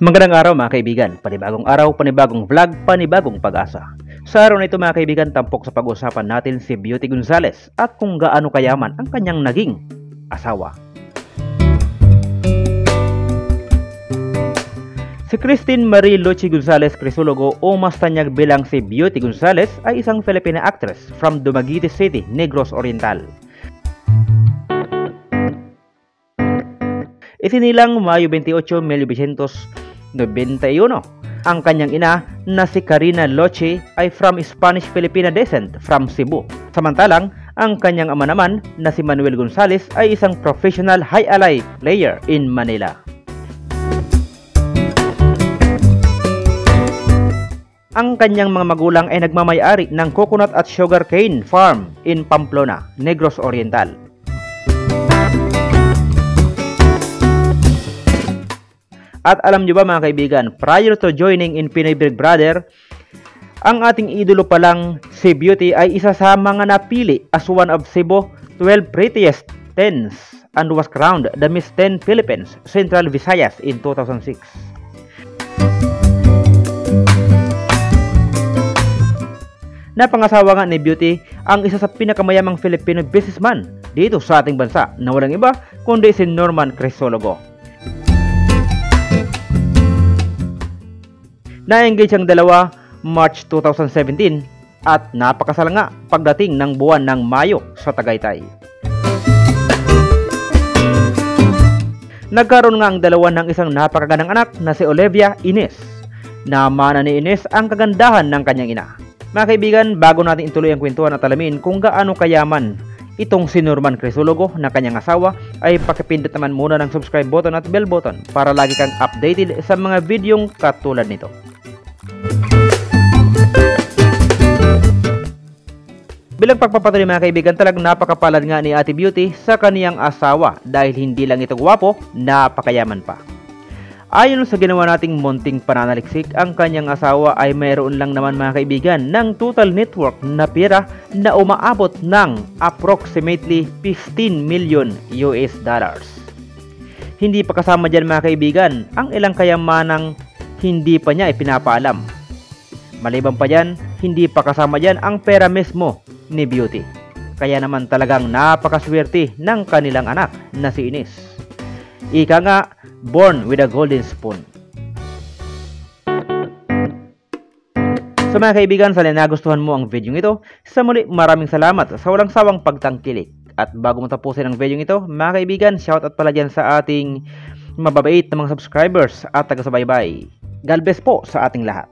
Magandang araw mga kaibigan, panibagong araw, panibagong vlog, panibagong pag-asa. Sa araw na ito mga kaibigan, tampok sa pag-usapan natin si Beauty Gonzales at kung gaano kayaman ang kanyang naging asawa. Si Christine Marie Luchi Gonzales Crisologo o mas tanyag bilang si Beauty Gonzales ay isang Filipina actress from Dumaguete City, Negros Oriental. Isinilang Mayo 28, 1900 91. Ang kanyang ina na si Karina Loche ay from Spanish-Filipina descent from Cebu. Samantalang, ang kanyang ama naman na si Manuel Gonzales ay isang professional high alay player in Manila. Ang kanyang mga magulang ay nagmamayari ng coconut at sugarcane farm in Pamplona, Negros Oriental. At alam nyo ba mga kaibigan, prior to joining in Pinoy Big Brother, ang ating idolo pa lang si Beauty ay isa sa mga napili as one of Cebu 12 prettiest tens and was crowned the Miss 10 Philippines Central Visayas in 2006. Napangasawa nga ni Beauty ang isa sa pinakamayamang Filipino businessman dito sa ating bansa na walang iba kundi si Norman Crisologo. Na-engage ang dalawa March 2017 at napakasal nga pagdating ng buwan ng Mayo sa Tagaytay. Nagkaroon nga ang dalawa ng isang napakagandang anak na si Olivia Ines. Namana ni Ines ang kagandahan ng kanyang ina. Mga kaibigan, bago natin ituloy ang kwentuhan at alamin kung gaano kayaman itong si Norman Crisologo na kanyang asawa ay pakipindot naman muna ng subscribe button at bell button para lagi kang updated sa mga videong katulad nito. Bilang pagpapatuloy mga kaibigan, talagang napakapalad nga ni Ate Beauty sa kaniyang asawa dahil hindi lang ito gwapo, napakayaman pa. Ayon sa ginawa nating munting pananaliksik, ang kanyang asawa ay mayroon lang naman mga kaibigan ng total network na pera na umaabot ng approximately 15 million US dollars. Hindi pa kasama dyan mga kaibigan ang ilang kayamanang hindi pa niya ipinapaalam. Maliban pa dyan, hindi pa kasama dyan ang pera mismo ni Beauty. Kaya naman talagang napakaswerte ng kanilang anak na si Ines. Ika nga, born with a golden spoon. So mga kaibigan, sana nagustuhan mo ang video ito. Sa muli, maraming salamat sa walang sawang pagtangkilik. At bago matapusin ang video ito, mga kaibigan, shoutout pala dyan sa ating mababait na mga subscribers at taga-subaybay. God bless po sa ating lahat.